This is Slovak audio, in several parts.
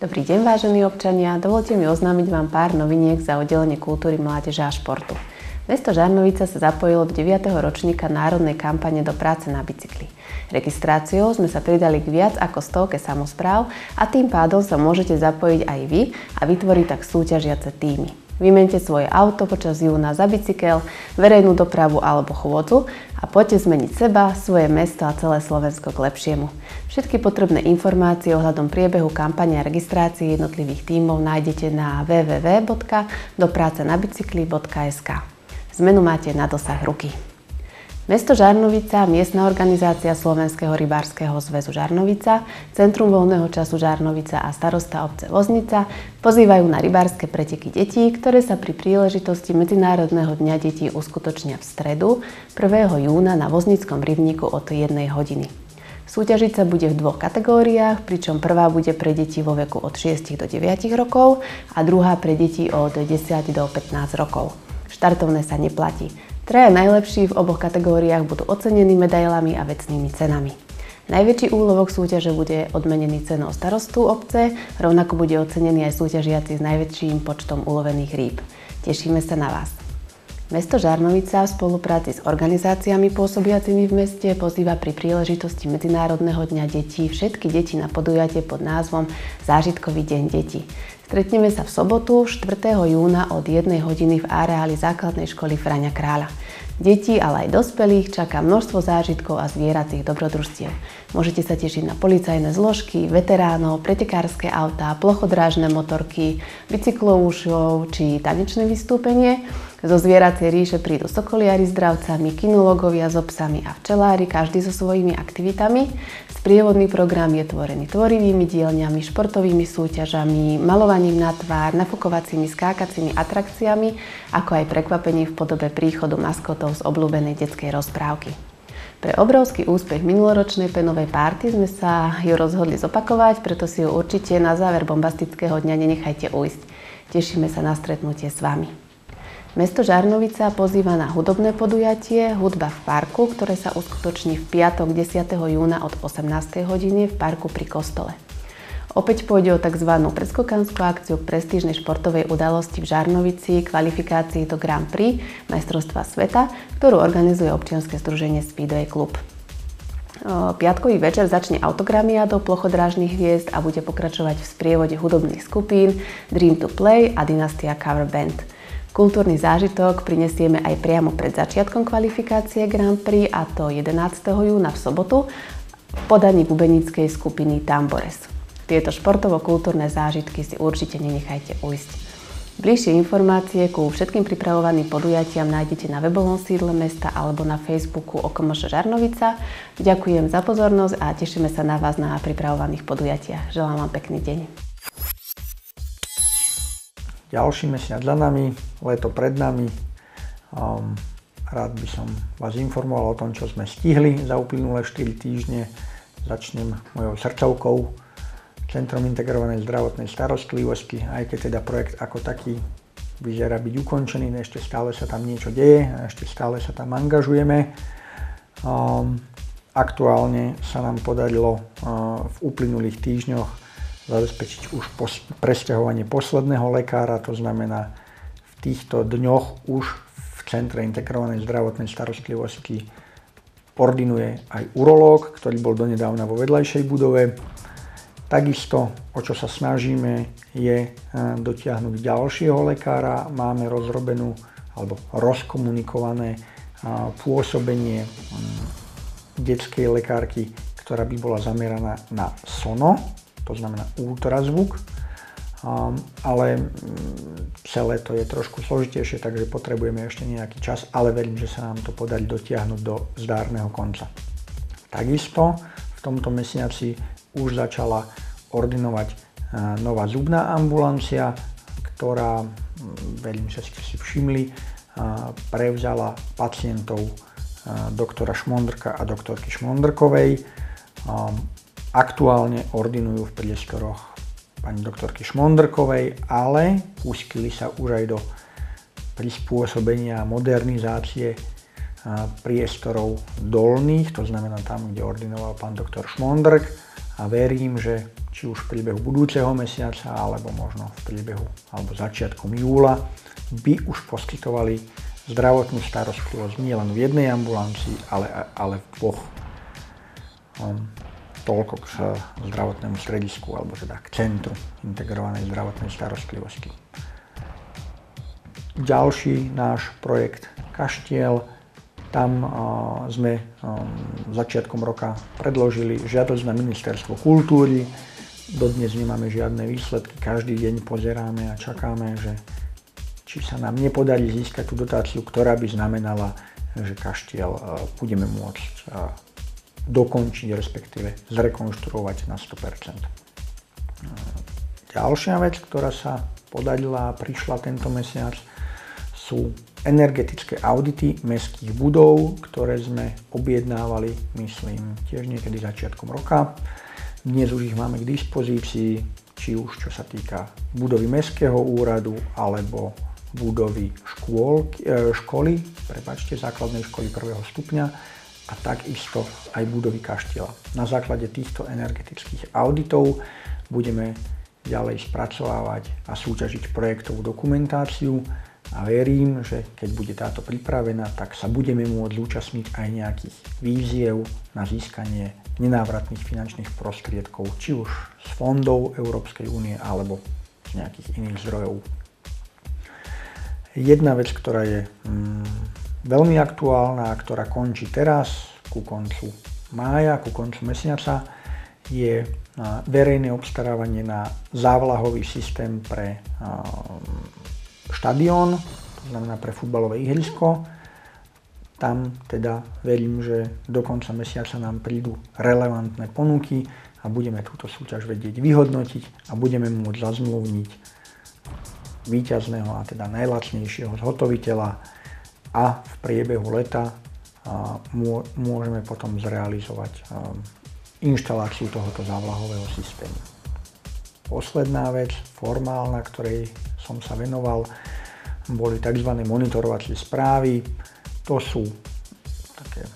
Dobrý deň, vážení občania. Dovolte mi oznámiť vám pár noviniek za oddelenie kultúry, mládeže a športu. Mesto Žarnovica sa zapojilo do 9. ročníka národnej kampane do práce na bicykli. Registráciou sme sa pridali k viac ako stovke samozpráv a tým pádom sa môžete zapojiť aj vy a vytvoriť tak súťažiace týmy. Vymente svoje auto počas júna za bicykel, verejnú dopravu alebo chôdzu a poďte zmeniť seba, svoje mesto a celé Slovensko k lepšiemu. Všetky potrebné informácie ohľadom priebehu kampane a registrácie jednotlivých tímov nájdete na www.dopracenabicykli.sk. Zmenu máte na dosah ruky. Mesto Žarnovica, miestna organizácia Slovenského rybárskeho zväzu Žarnovica, Centrum voľného času Žarnovica a starosta obce Voznica pozývajú na rybárske preteky detí, ktoré sa pri príležitosti Medzinárodného dňa detí uskutočnia v stredu 1. júna na Voznickom rybníku od 1 hodiny. Súťažiť sa bude v dvoch kategóriách, pričom prvá bude pre deti vo veku od 6 do 9 rokov a druhá pre deti od 10 do 15 rokov. Štartovné sa neplatí. Traja najlepší v oboch kategóriách budú ocenení medailami a vecnými cenami. Najväčší úlovok súťaže bude odmenený cenou starostu obce, rovnako bude ocenený aj súťažiaci s najväčším počtom ulovených rýb. Tešíme sa na vás. Mesto Žarnovica v spolupráci s organizáciami pôsobiacimi v meste pozýva pri príležitosti Medzinárodného dňa detí všetky deti na podujatie pod názvom Zážitkový deň detí. Stretneme sa v sobotu 4. júna od 1 hodiny v areáli základnej školy Frania Kráľa. Detí, ale aj dospelých čaká množstvo zážitkov a zvieracích dobrodružstiev. Môžete sa tešiť na policajné zložky, veteránov, pretekárske autá, plochodrážne motorky, bicyklovú show či tanečné vystúpenie. Zo zvieracej ríše prídu sokoliari s dravcami, kinologovia s obsami a včelári, každý so svojimi aktivitami. Sprievodný program je tvorený tvorivými dielňami, športovými súťažami, malovaním na tvár, nafukovacími skákacími atrakciami, ako aj prekvapením v podobe príchodu maskotov z obľúbenej detskej rozprávky. Pre obrovský úspech minuloročnej penovej párty sme sa ju rozhodli zopakovať, preto si ju určite na záver bombastického dňa nenechajte ujsť. Tešíme sa na stretnutie s vami. Mesto Žarnovica pozýva na hudobné podujatie Hudba v parku, ktoré sa uskutoční v piatok 10. júna od 18. hodiny v parku pri kostole. Opäť pôjde o tzv. preskokanskú akciu prestížnej športovej udalosti v Žarnovici, kvalifikácii do Grand Prix majstrovstva sveta, ktorú organizuje občianske združenie Speedway Club. Piatkový večer začne autogramiádou plochodrážnych hviezd a bude pokračovať v sprievode hudobných skupín Dream to Play a Dynastia Cover Band – Kultúrny zážitok prinesieme aj priamo pred začiatkom kvalifikácie Grand Prix a to 11. júna v sobotu v podaní bubenickej skupiny Tambores. Tieto športovo-kultúrne zážitky si určite nenechajte ujsť. Bližšie informácie ku všetkým pripravovaným podujatiam nájdete na webovom sídle mesta alebo na Facebooku Okomoša Žarnovica. Ďakujem za pozornosť a tešíme sa na vás na pripravovaných podujatiach. Želám vám pekný deň. Ďalší mesiac za nami, leto pred nami. Um, rád by som vás informoval o tom, čo sme stihli za uplynulé 4 týždne. Začnem mojou srdcovkou, Centrom integrovanej zdravotnej starostlivosti, aj keď teda projekt ako taký vyzerá byť ukončený, ešte stále sa tam niečo deje, ešte stále sa tam angažujeme. Um, aktuálne sa nám podarilo uh, v uplynulých týždňoch zabezpečiť už pos- presťahovanie posledného lekára, to znamená v týchto dňoch už v Centre integrovanej zdravotnej starostlivosti ordinuje aj urológ, ktorý bol donedávna vo vedľajšej budove. Takisto, o čo sa snažíme, je e, dotiahnuť ďalšieho lekára. Máme rozrobenú alebo rozkomunikované e, pôsobenie detskej lekárky, ktorá by bola zameraná na sono, to znamená ultrazvuk, ale mm, celé to je trošku zložitejšie, takže potrebujeme ešte nejaký čas, ale verím, že sa nám to podarí dotiahnuť do zdárneho konca. Takisto v tomto mesiaci už začala ordinovať uh, nová zubná ambulancia, ktorá, mm, verím, že ste si všimli, uh, prevzala pacientov uh, doktora Šmondrka a doktorky Šmondrkovej. Um, aktuálne ordinujú v priestoroch pani doktorky Šmondrkovej, ale pustili sa už aj do prispôsobenia modernizácie priestorov dolných, to znamená tam, kde ordinoval pán doktor Šmondrk a verím, že či už v priebehu budúceho mesiaca, alebo možno v priebehu alebo začiatkom júla, by už poskytovali zdravotnú starostlivosť nie len v jednej ambulancii, ale, ale v dvoch. Toľko k zdravotnému stredisku, alebo teda k centru integrovanej zdravotnej starostlivosti. Ďalší náš projekt Kaštiel, tam sme začiatkom roka predložili žiadosť na ministerstvo kultúry. Dodnes nemáme žiadne výsledky, každý deň pozeráme a čakáme, že či sa nám nepodarí získať tú dotáciu, ktorá by znamenala, že kaštiel budeme môcť dokončiť, respektíve zrekonštruovať na 100%. Ďalšia vec, ktorá sa podarila a prišla tento mesiac, sú energetické audity mestských budov, ktoré sme objednávali, myslím, tiež niekedy začiatkom roka. Dnes už ich máme k dispozícii, či už čo sa týka budovy mestského úradu alebo budovy škôl, e, školy, prepačte, základnej školy prvého stupňa a takisto aj budovy kaštieľa. Na základe týchto energetických auditov budeme ďalej spracovávať a súťažiť projektovú dokumentáciu, a verím, že keď bude táto pripravená, tak sa budeme môcť zúčastniť aj nejakých víziev na získanie nenávratných finančných prostriedkov, či už z fondov Európskej únie alebo z nejakých iných zdrojov. Jedna vec, ktorá je mm, veľmi aktuálna ktorá končí teraz, ku koncu mája, ku koncu mesiaca, je verejné obstarávanie na závlahový systém pre štadión, to znamená pre futbalové ihrisko. Tam teda verím, že do konca mesiaca nám prídu relevantné ponuky a budeme túto súťaž vedieť vyhodnotiť a budeme môcť zazmluvniť víťazného a teda najlacnejšieho zhotoviteľa a v priebehu leta môžeme potom zrealizovať inštaláciu tohoto závlahového systému. Posledná vec, formálna, ktorej som sa venoval, boli tzv. monitorovacie správy. To sú také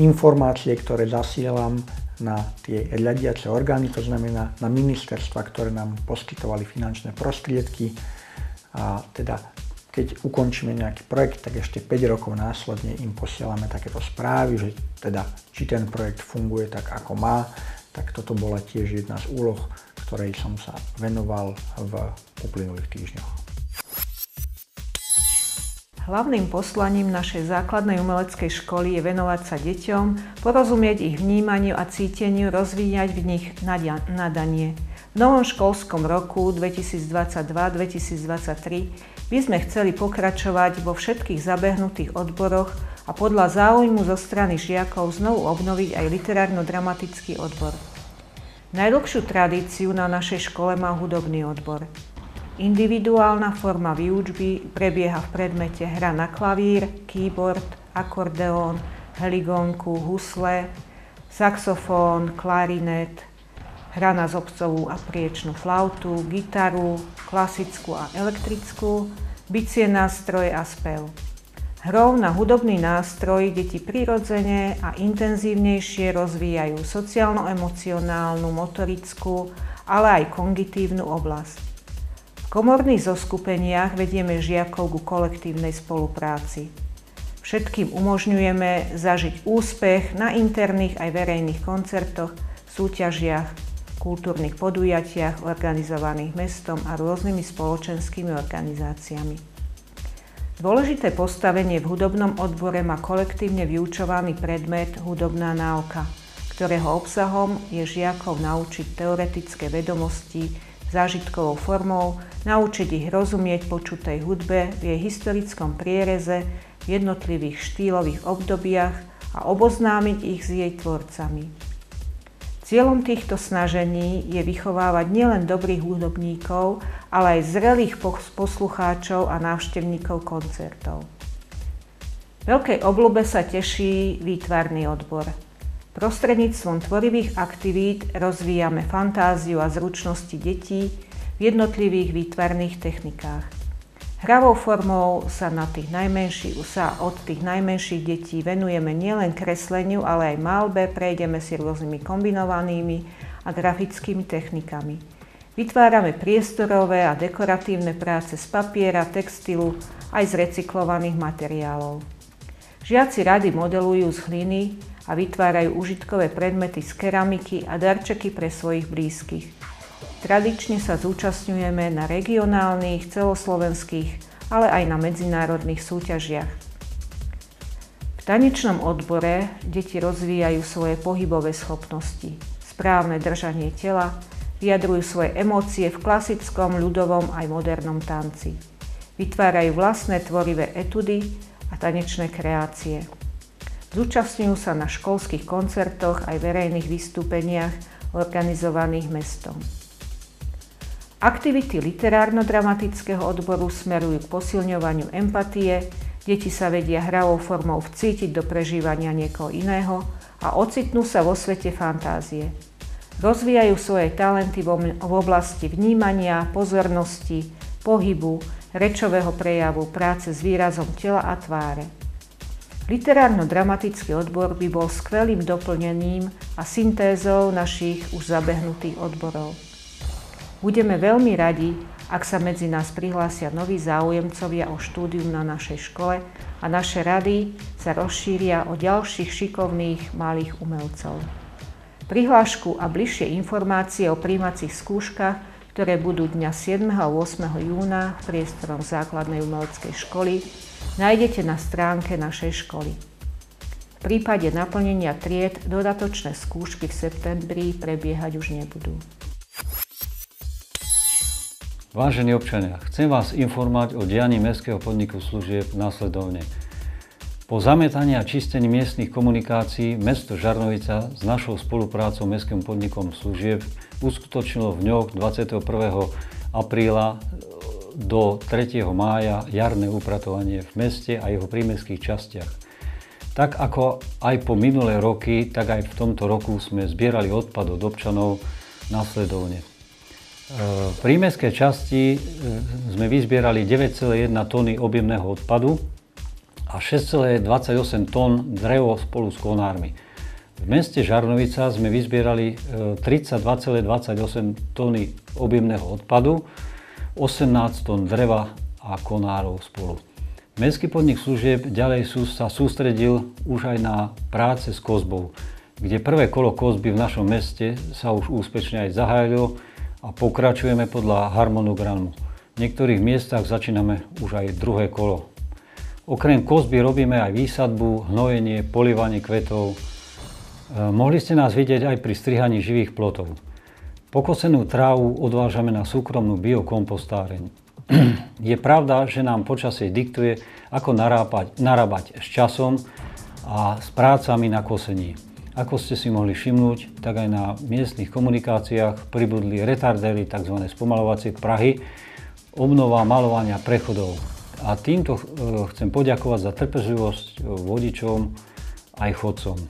informácie, ktoré zasielam na tie riadiace orgány, to znamená na ministerstva, ktoré nám poskytovali finančné prostriedky. A teda keď ukončíme nejaký projekt, tak ešte 5 rokov následne im posielame takéto správy, že teda či ten projekt funguje tak, ako má, tak toto bola tiež jedna z úloh, ktorej som sa venoval v uplynulých týždňoch. Hlavným poslaním našej základnej umeleckej školy je venovať sa deťom, porozumieť ich vnímaniu a cíteniu, rozvíjať v nich nadanie. V novom školskom roku 2022-2023 by sme chceli pokračovať vo všetkých zabehnutých odboroch a podľa záujmu zo strany žiakov znovu obnoviť aj literárno-dramatický odbor. Najdlhšiu tradíciu na našej škole má hudobný odbor. Individuálna forma výučby prebieha v predmete hra na klavír, keyboard, akordeón, heligónku, husle, saxofón, klarinet, hra na zobcovú a priečnú flautu, gitaru, klasickú a elektrickú, bicie nástroje a spev. Hrou na hudobný nástroj deti prirodzene a intenzívnejšie rozvíjajú sociálno-emocionálnu, motorickú, ale aj kogitívnu oblasť. V komorných zoskupeniach vedieme žiakov ku kolektívnej spolupráci. Všetkým umožňujeme zažiť úspech na interných aj verejných koncertoch, súťažiach, kultúrnych podujatiach organizovaných mestom a rôznymi spoločenskými organizáciami. Dôležité postavenie v hudobnom odbore má kolektívne vyučovaný predmet hudobná náuka, ktorého obsahom je žiakov naučiť teoretické vedomosti zážitkovou formou, naučiť ich rozumieť počutej hudbe v jej historickom priereze, v jednotlivých štýlových obdobiach a oboznámiť ich s jej tvorcami. Cieľom týchto snažení je vychovávať nielen dobrých hudobníkov, ale aj zrelých poslucháčov a návštevníkov koncertov. Veľkej obľúbe sa teší výtvarný odbor. Prostredníctvom tvorivých aktivít rozvíjame fantáziu a zručnosti detí v jednotlivých výtvarných technikách. Hravou formou sa, na tých najmenší, sa od tých najmenších detí venujeme nielen kresleniu, ale aj malbe, prejdeme si rôznymi kombinovanými a grafickými technikami. Vytvárame priestorové a dekoratívne práce z papiera, textilu aj z recyklovaných materiálov. Žiaci rady modelujú z hliny a vytvárajú užitkové predmety z keramiky a darčeky pre svojich blízkych. Tradične sa zúčastňujeme na regionálnych, celoslovenských, ale aj na medzinárodných súťažiach. V tanečnom odbore deti rozvíjajú svoje pohybové schopnosti, správne držanie tela, vyjadrujú svoje emócie v klasickom, ľudovom aj modernom tanci. Vytvárajú vlastné tvorivé etudy a tanečné kreácie. Zúčastňujú sa na školských koncertoch aj verejných vystúpeniach organizovaných mestom. Aktivity literárno-dramatického odboru smerujú k posilňovaniu empatie, deti sa vedia hravou formou vcítiť do prežívania niekoho iného a ocitnú sa vo svete fantázie. Rozvíjajú svoje talenty v oblasti vnímania, pozornosti, pohybu, rečového prejavu, práce s výrazom tela a tváre. Literárno-dramatický odbor by bol skvelým doplnením a syntézou našich už zabehnutých odborov. Budeme veľmi radi, ak sa medzi nás prihlásia noví záujemcovia o štúdium na našej škole a naše rady sa rozšíria o ďalších šikovných malých umelcov. Prihlášku a bližšie informácie o príjmacích skúškach, ktoré budú dňa 7. a 8. júna v priestorom základnej umeleckej školy, nájdete na stránke našej školy. V prípade naplnenia tried dodatočné skúšky v septembri prebiehať už nebudú. Vážení občania, chcem vás informovať o dianí Mestského podniku služieb následovne. Po zametaní a čistení miestnych komunikácií mesto Žarnovica s našou spoluprácou Mestským podnikom služieb uskutočnilo v dňoch 21. apríla do 3. mája jarné upratovanie v meste a jeho prímeských častiach. Tak ako aj po minulé roky, tak aj v tomto roku sme zbierali odpad od občanov následovne. V prímeskej časti e, sme vyzbierali 9,1 tony objemného odpadu, a 6,28 tón drevo spolu s konármi. V meste Žarnovica sme vyzbierali 32,28 e, tóny objemného odpadu, 18 tón dreva a konárov spolu. Mestský podnik služieb ďalej sa sústredil už aj na práce s kozbou, kde prvé kolo kozby v našom meste sa už úspešne aj zahájilo a pokračujeme podľa harmonogramu. V niektorých miestach začíname už aj druhé kolo. Okrem kozby robíme aj výsadbu, hnojenie, polivanie kvetov. E, mohli ste nás vidieť aj pri strihaní živých plotov. Pokosenú trávu odvážame na súkromnú biokompostáreň. Je pravda, že nám počasie diktuje, ako narábať, narábať s časom a s prácami na kosení. Ako ste si mohli všimnúť, tak aj na miestnych komunikáciách pribudli retardery, tzv. spomalovacie prahy, obnova malovania prechodov. A týmto e, chcem poďakovať za trpezlivosť e, vodičom aj chodcom.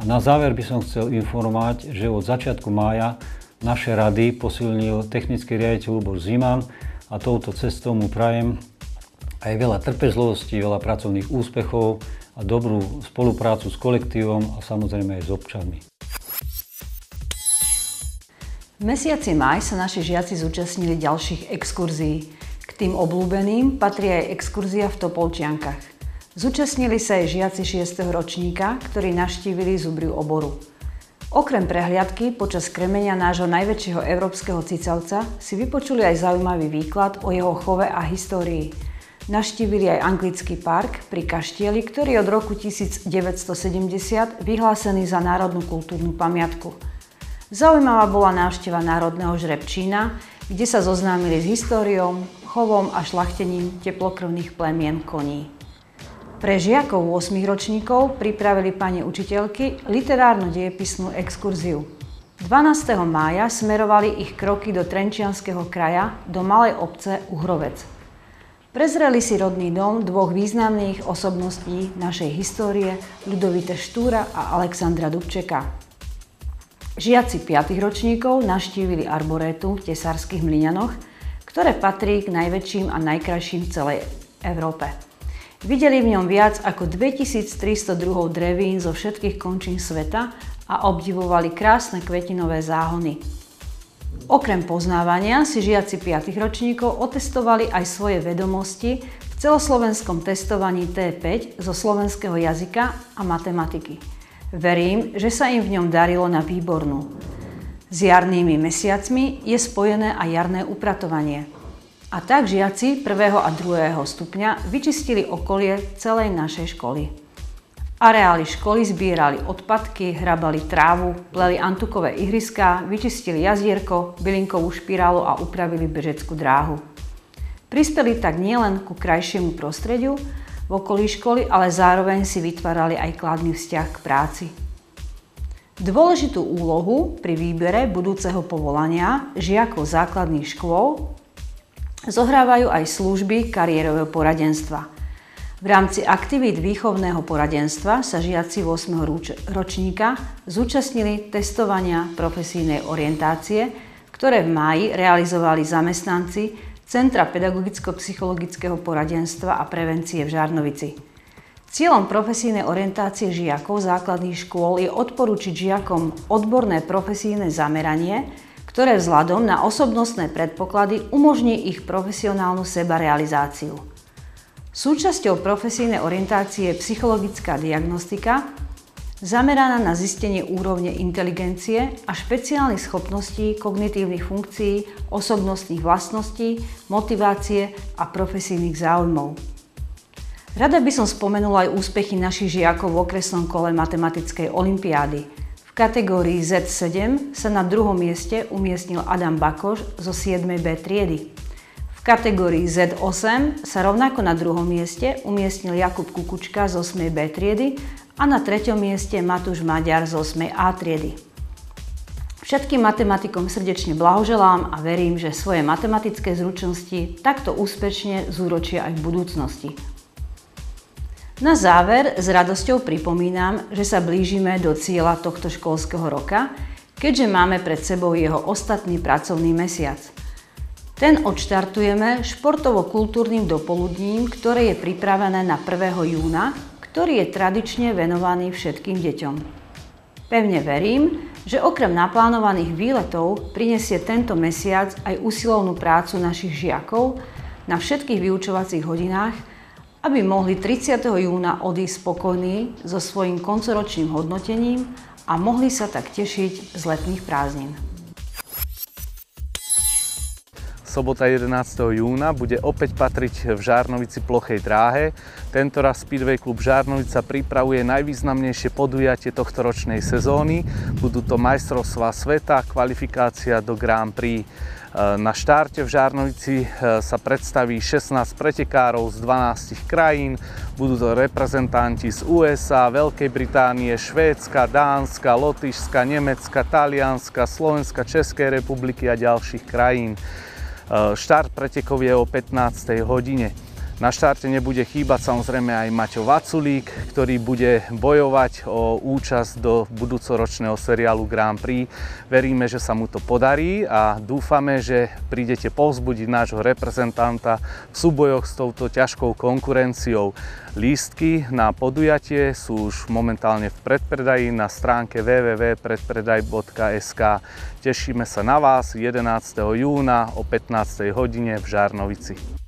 A na záver by som chcel informovať, že od začiatku mája naše rady posilnil technický riaditeľ Lubor Ziman a touto cestou mu prajem aj veľa trpezlivosti, veľa pracovných úspechov a dobrú spoluprácu s kolektívom a samozrejme aj s občanmi. V mesiaci maj sa naši žiaci zúčastnili ďalších exkurzií tým obľúbeným patrí aj exkurzia v Topolčiankach. Zúčastnili sa aj žiaci 6. ročníka, ktorí naštívili zubriu oboru. Okrem prehliadky počas kremenia nášho najväčšieho európskeho cicavca si vypočuli aj zaujímavý výklad o jeho chove a histórii. Naštívili aj anglický park pri Kaštieli, ktorý je od roku 1970 vyhlásený za národnú kultúrnu pamiatku. Zaujímavá bola návšteva Národného žrebčína, kde sa zoznámili s históriou, chovom a šlachtením teplokrvných plemien koní. Pre žiakov 8 ročníkov pripravili pani učiteľky literárno-dejepisnú exkurziu. 12. mája smerovali ich kroky do Trenčianského kraja, do malej obce Uhrovec. Prezreli si rodný dom dvoch významných osobností našej histórie, Ľudovite Štúra a Alexandra Dubčeka. Žiaci 5. ročníkov naštívili arborétu v Tesárskych Mlyňanoch, ktoré patrí k najväčším a najkrajším v celej Európe. Videli v ňom viac ako 2300 druhov drevín zo všetkých končín sveta a obdivovali krásne kvetinové záhony. Okrem poznávania si žiaci 5. ročníkov otestovali aj svoje vedomosti v celoslovenskom testovaní T5 zo slovenského jazyka a matematiky. Verím, že sa im v ňom darilo na výbornú. S jarnými mesiacmi je spojené aj jarné upratovanie. A tak žiaci 1. a 2. stupňa vyčistili okolie celej našej školy. V areáli školy zbierali odpadky, hrabali trávu, pleli antukové ihriská, vyčistili jazierko, bylinkovú špirálu a upravili bežeckú dráhu. Prispeli tak nielen ku krajšiemu prostrediu v okolí školy, ale zároveň si vytvárali aj kladný vzťah k práci. Dôležitú úlohu pri výbere budúceho povolania žiakov základných škôl zohrávajú aj služby kariérového poradenstva. V rámci aktivít výchovného poradenstva sa žiaci 8. ročníka zúčastnili testovania profesijnej orientácie, ktoré v máji realizovali zamestnanci Centra pedagogicko-psychologického poradenstva a prevencie v Žarnovici. Cieľom profesijnej orientácie žiakov základných škôl je odporúčiť žiakom odborné profesijné zameranie, ktoré vzhľadom na osobnostné predpoklady umožní ich profesionálnu sebarealizáciu. Súčasťou profesijnej orientácie je psychologická diagnostika, zameraná na zistenie úrovne inteligencie a špeciálnych schopností, kognitívnych funkcií, osobnostných vlastností, motivácie a profesijných záujmov. Rada by som spomenula aj úspechy našich žiakov v okresnom kole matematickej olimpiády, kategórii Z7 sa na druhom mieste umiestnil Adam Bakoš zo 7B triedy. Kategórii Z8 sa rovnako na druhom mieste umiestnil Jakub Kukučka z 8B triedy a na treťom mieste Matúš Maďar z 8A triedy. Všetkým matematikom srdečne blahoželám a verím, že svoje matematické zručnosti takto úspešne zúročia aj v budúcnosti. Na záver s radosťou pripomínam, že sa blížime do cieľa tohto školského roka, keďže máme pred sebou jeho ostatný pracovný mesiac. Ten odštartujeme športovo-kultúrnym dopoludním, ktoré je pripravené na 1. júna, ktorý je tradične venovaný všetkým deťom. Pevne verím, že okrem naplánovaných výletov prinesie tento mesiac aj usilovnú prácu našich žiakov na všetkých vyučovacích hodinách, aby mohli 30. júna odísť spokojní so svojím koncoročným hodnotením a mohli sa tak tešiť z letných prázdnin. Sobota 11. júna bude opäť patriť v Žárnovici plochej dráhe. Tento raz Speedway klub Žárnovica pripravuje najvýznamnejšie podujatie tohto ročnej sezóny. Budú to majstrovstvá sveta, kvalifikácia do Grand Prix. Na štarte v Žárnovici e, sa predstaví 16 pretekárov z 12 krajín. Budú to reprezentanti z USA, Veľkej Británie, Švédska, Dánska, Lotyšska, Nemecka, Talianska, Slovenska, Českej republiky a ďalších krajín. Štart pretekov je o 15. hodine. Na štarte nebude chýbať samozrejme aj Maťo Vaculík, ktorý bude bojovať o účasť do budúcoročného seriálu Grand Prix. Veríme, že sa mu to podarí a dúfame, že prídete povzbudiť nášho reprezentanta v súbojoch s touto ťažkou konkurenciou. Lístky na podujatie sú už momentálne v predpredaji na stránke www.predpredaj.sk. Tešíme sa na vás 11. júna o 15. hodine v Žarnovici.